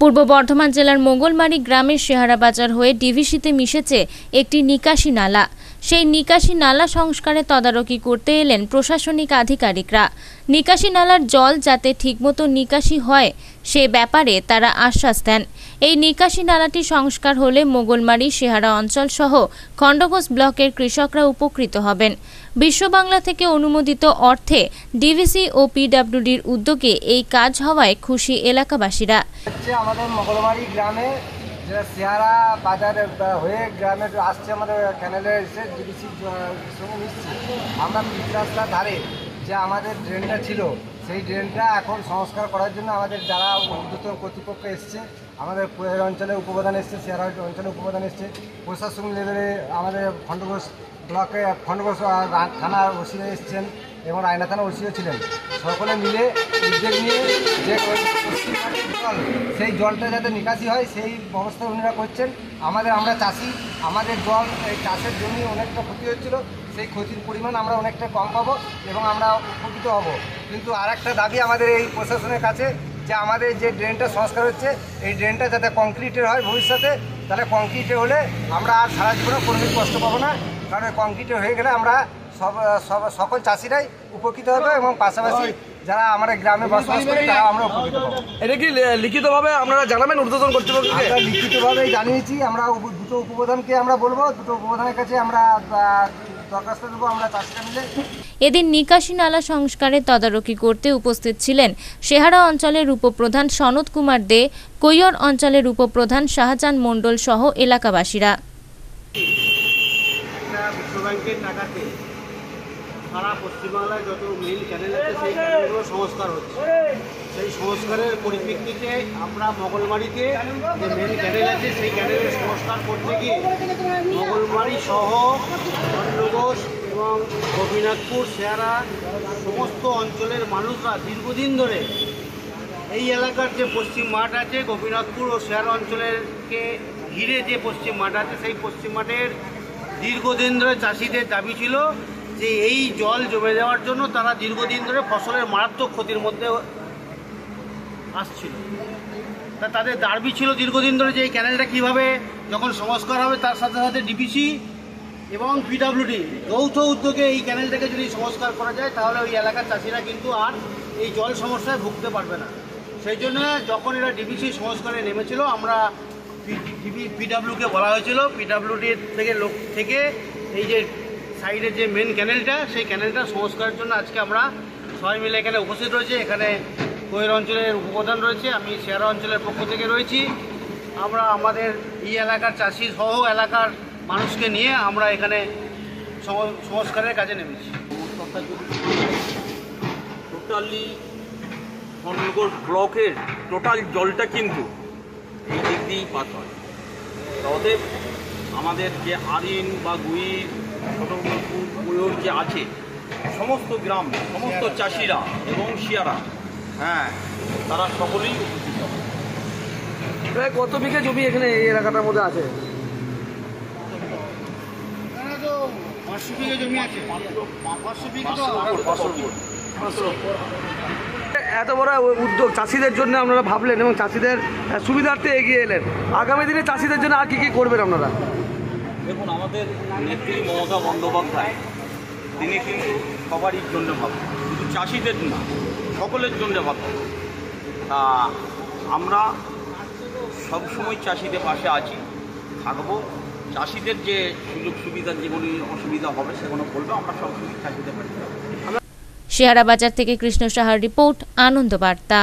পূর্ব বর্ধমান জেলার মোগলমারি গ্রামের শেহারা বাজার হয়ে ডিভিসিতে মিশেছে একটি নিকাশি নালা। সেই নিকাশি নালা সংস্কারে তদারকি করতে এলেন প্রশাসনিক আধিকারিকরা। নিকাশি নালার জল যাতে ঠিকমতো নিকাশি হয় সে ব্যাপারে তারা আশ্বাস দেন। এই নিকাশি নালাটি সংস্কার হলে মোগলমারি, শেহারা অঞ্চল সহ খণ্ডঘোষ ব্লকের কৃষকরা উপকৃত হবেন। বিশ্ববাংলা থেকে অনুমোদিত অর্থে ডিভিসি ও পিডব্লিউডির উদ্যোগে এই কাজ হওয়ায় খুশি এলাকাবাসীরা। আমাদের মঙ্গলবাড়ি গ্রামে বাজারে হয়ে গ্রামে আসছে আমাদের ক্যানেলে এসে আমরা রাস্তার ধারে যে আমাদের ড্রেনটা ছিল সেই ড্রেনটা এখন সংস্কার করার জন্য আমাদের যারা উদ্যতন কর্তৃপক্ষ এসছে, আমাদের পুরের অঞ্চলে উপপ্রধান এসছে চেহারা অঞ্চলে উপপ্রধান এসছে প্রশাসন লেভেলে আমাদের খণ্ডঘোষ ব্লকে খণ্ডঘোষ থানার ওসিরা এসছেন। এবং আয়না থানা ওসিও ছিলেন। সকলে মিলে উদ্যোগ নিয়ে যে জল সেই জলটা যাতে নিকাশি হয়, সেই ব্যবস্থা উনিরা করছেন। আমাদের আমরা চাষি, আমাদের জল, এই চাষের জমি অনেকটা ক্ষতি হচ্ছিল, সেই ক্ষতির পরিমাণ আমরা অনেকটা কম পাবো এবং আমরা উপকৃত হব। কিন্তু আর একটা দাবি আমাদের এই প্রশাসনের কাছে, যে আমাদের যে ড্রেনটা সংস্কার হচ্ছে, এই ড্রেনটা যাতে কংক্রিটের হয় ভবিষ্যতে, তাহলে কংক্রিটে হলে আমরা আর সারা জীবনে কোনো কষ্ট পাবো না। কারণ কংক্রিটে হয়ে গেলে আমরা সব সব সকল চাষিরাই উপকৃত হবে এবং পাশাপাশি যারা আমাদের গ্রামে বসবাস করে তারা আমরা উপকৃত হব এটা কি লিখিতভাবে আপনারা জানাবেন ঊর্ধ্বতন কর্তৃপক্ষকে? আমরা লিখিতভাবেই জানিয়েছি আমরা দুটো উপপ্রধানকে আমরা বলব দুটো উপপ্রধানের কাছে আমরা দরখাস্ত দেবো আমরা চাষিরা মিলে। এদিন নিকাশি নালা সংস্কারে তদারকি করতে উপস্থিত ছিলেন শেহারা অঞ্চলের উপপ্রধান সনৎ কুমার দে কৈয়র অঞ্চলের উপপ্রধান শাহজাহান মণ্ডল সহ এলাকাবাসীরা। একটা বিশ্বব্যাংকের টাকাতে সারা পশ্চিমবাংলায় যত মিল ক্যানেল আছে, সেই ক্যানেলগুলো সংস্কার হচ্ছে। সেই সংস্কারের পরিপ্রেক্ষিতে আমরা মঙ্গলবাড়িতে যে মেন ক্যানেল আছে, সেই ক্যানেলের সংস্কার করতে গিয়ে মঙ্গলবাড়ি সহ চন্দ্রঘোষ এবং গোপীনাথপুর শেয়ারা সমস্ত অঞ্চলের মানুষরা দীর্ঘদিন ধরে এই এলাকার যে পশ্চিম মাঠ আছে, গোপীনাথপুর ও শেয়ার অঞ্চলেরকে ঘিরে যে পশ্চিম মাঠ আছে, সেই পশ্চিম মাঠের দীর্ঘদিন ধরে চাষিদের দাবি ছিল যে এই জল জমে যাওয়ার জন্য তারা দীর্ঘদিন ধরে ফসলের মারাত্মক ক্ষতির মধ্যে আসছিল। তা তাদের দাবি ছিল দীর্ঘদিন ধরে যে এই ক্যানেলটা কীভাবে যখন সংস্কার হবে তার সাথে সাথে ডিবিসি এবং পিডাব্লিউডি যৌথ উদ্যোগে এই ক্যানেলটাকে যদি সংস্কার করা যায় তাহলে ওই এলাকার চাষিরা কিন্তু আর এই জল সমস্যায় ভুগতে পারবে না। সেই জন্য যখন এরা ডিবিসি সংস্কারে নেমেছিল, আমরা পিডাব্লিউকে বলা হয়েছিল পিডাব্লিউডি থেকে লোক থেকে এই যে সাইডের যে মেন ক্যানেলটা সেই ক্যানেলটা সংস্কারের জন্য আজকে আমরা সবাই মিলে এখানে উপস্থিত রয়েছে। এখানে কৈর অঞ্চলের উপপ্রধান রয়েছে, আমি শেয়ারা অঞ্চলের পক্ষ থেকে রয়েছি। আমরা আমাদের এই এলাকার চাষি সহ এলাকার মানুষকে নিয়ে আমরা এখানে সংস্কারের কাজে নেমেছি। টোটালি খণ্ডগড় ব্লকের টোটাল জলটা কিন্তু এই দিক দিয়েই পাস হয়। আমাদের যে আরিন বা গুই ছোটপুর কুয়োর যে আছে সমস্ত গ্রাম সমস্ত চাষিরা এবং শিয়ারা হ্যাঁ তারা সকলেই হবে। প্রায় কত বিঘা জমি এখানে এই এলাকাটার মধ্যে আছে? পাঁচশো বিঘা জমি আছে। পাঁচশো বিঘা তো ফসল এত বড় উদ্যোগ চাষিদের জন্য আপনারা ভাবলেন এবং চাষিদের সুবিধার্থে এগিয়ে এলেন। আগামী দিনে চাষিদের জন্য আর কি কি করবেন আপনারা? দেখুন, আমাদের নেত্রী মমতা বন্দ্যোপাধ্যায়, তিনি কিন্তু সবারই জন্য ভাবছেন শুধু চাষিদের না, সকলের জন্য ভাবছেন তা আমরা সবসময় চাষিদের পাশে আছি, থাকব। চাষিদের যে সুযোগ সুবিধা যেগুলি অসুবিধা হবে সেগুলো বলব, আমরা সবসময় চাষিদের পাশে থাকব। বাজার থেকে কৃষ্ণ সাহার রিপোর্ট, আনন্দ বার্তা।